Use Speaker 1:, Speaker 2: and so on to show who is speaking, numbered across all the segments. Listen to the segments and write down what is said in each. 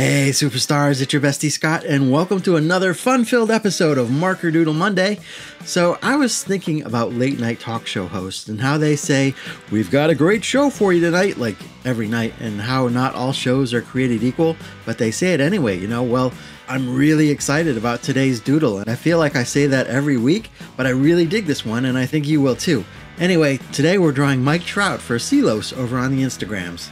Speaker 1: Hey, superstars, it's your bestie Scott, and welcome to another fun filled episode of Marker Doodle Monday. So, I was thinking about late night talk show hosts and how they say, We've got a great show for you tonight, like every night, and how not all shows are created equal, but they say it anyway, you know? Well, I'm really excited about today's doodle, and I feel like I say that every week, but I really dig this one, and I think you will too. Anyway, today we're drawing Mike Trout for Cee Los over on the Instagrams.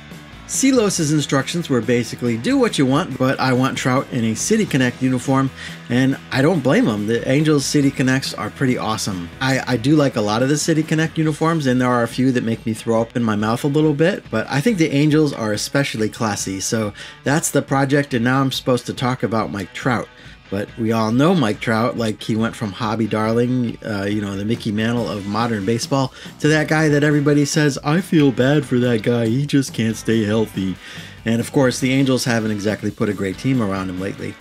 Speaker 1: Cee Los' instructions were basically do what you want, but I want Trout in a City Connect uniform, and I don't blame him. The Angels City Connects are pretty awesome. I, I do like a lot of the City Connect uniforms, and there are a few that make me throw up in my mouth a little bit, but I think the Angels are especially classy. So that's the project, and now I'm supposed to talk about Mike Trout. But we all know Mike Trout, like he went from hobby darling, uh, you know, the Mickey Mantle of modern baseball, to that guy that everybody says, I feel bad for that guy. He just can't stay healthy. And of course, the Angels haven't exactly put a great team around him lately.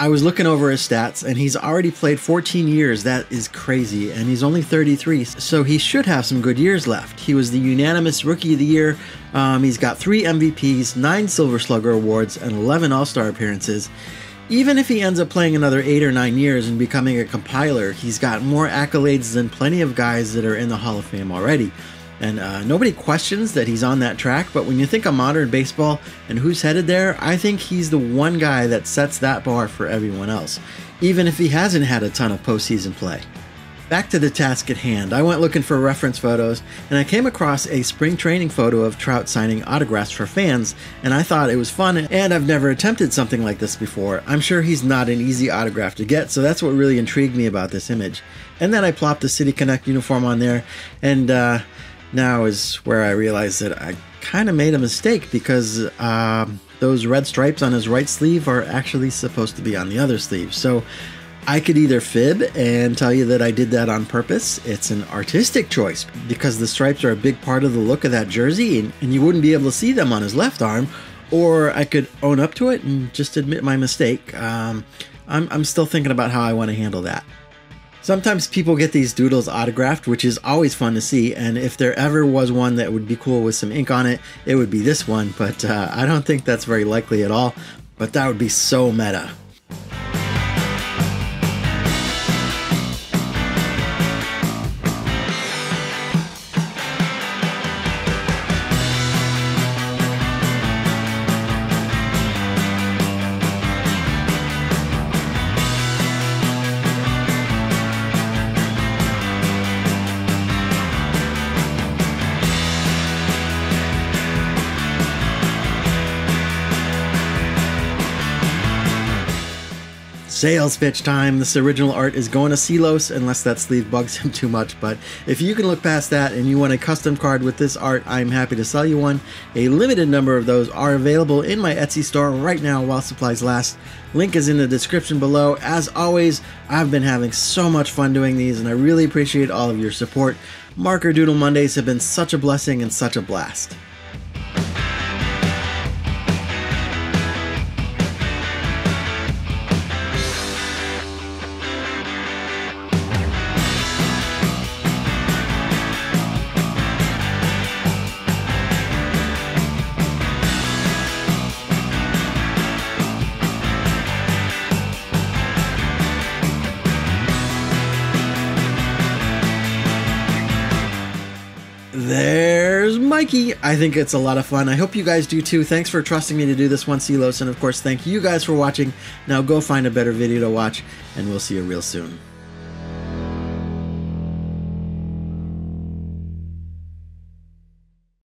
Speaker 1: I was looking over his stats, and he's already played 14 years. That is crazy. And he's only 33, so he should have some good years left. He was the unanimous Rookie of the Year. Um, he's got three MVPs, nine Silver Slugger awards, and 11 All Star appearances. Even if he ends up playing another eight or nine years and becoming a compiler, he's got more accolades than plenty of guys that are in the Hall of Fame already. And uh, nobody questions that he's on that track, but when you think of modern baseball and who's headed there, I think he's the one guy that sets that bar for everyone else, even if he hasn't had a ton of postseason play. Back to the task at hand, I went looking for reference photos and I came across a spring training photo of Trout signing autographs for fans, and I thought it was fun and I've never attempted something like this before. I'm sure he's not an easy autograph to get, so that's what really intrigued me about this image. And then I plopped the City Connect uniform on there, and uh, now is where I realized that I kind of made a mistake because uh, those red stripes on his right sleeve are actually supposed to be on the other sleeve. So I could either fib and tell you that I did that on purpose. It's an artistic choice because the stripes are a big part of the look of that jersey and, and, you wouldn't be able to see them on his left arm. Or I could own up to it and just admit my mistake. Um, I'm, I'm still thinking about how I want to handle that. Sometimes people get these doodles autographed, which is always fun to see. And if there ever was one that would be cool with some ink on it, it would be this one. But uh, I don't think that's very likely at all. But that would be so meta. Sales pitch time. This original art is going to Cee Los, unless that sleeve bugs him too much. But if you can look past that and you want a custom card with this art, I'm happy to sell you one. A limited number of those are available in my Etsy store right now while supplies last. Link is in the description below. As always, I've been having so much fun doing these and I really appreciate all of your support. Marker Doodle Mondays have been such a blessing and such a blast. There's Mikey. I think it's a lot of fun. I hope you guys do too. Thanks for trusting me to do this one, Cee Los. And of course, thank you guys for watching. Now go find a better video to watch, and we'll see you real soon.